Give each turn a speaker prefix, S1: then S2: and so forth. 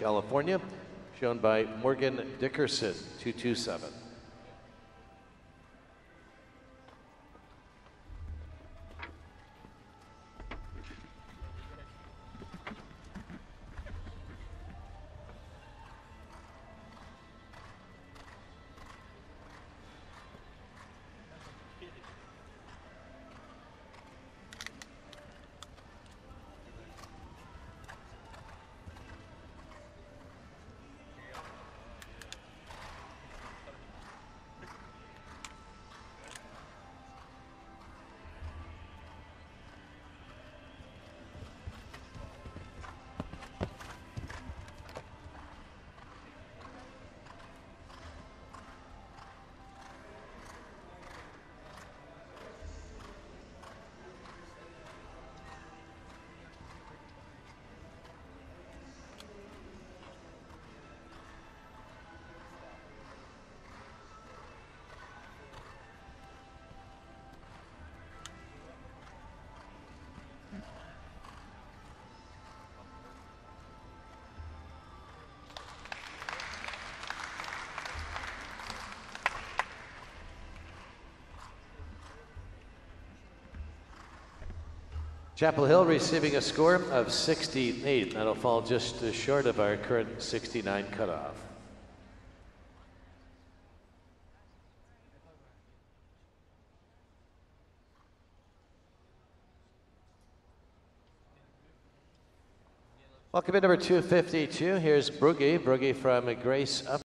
S1: California, shown by Morgan Dickerson, 227. Chapel Hill receiving a score of 68. That'll fall just short of our current 69 cutoff. Welcome in number 252. Here's Broogie. Broogie from Grace Up.